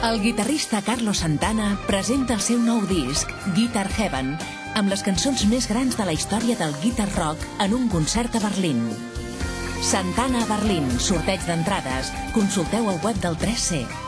El guitarrista Carlos Santana presenta el seu nou disc, Guitar Heaven, amb les cançons més grans de la història del guitar rock en un concert a Berlín. Santana a Berlín, sorteig d'entrades. Consulteu el web del 3C.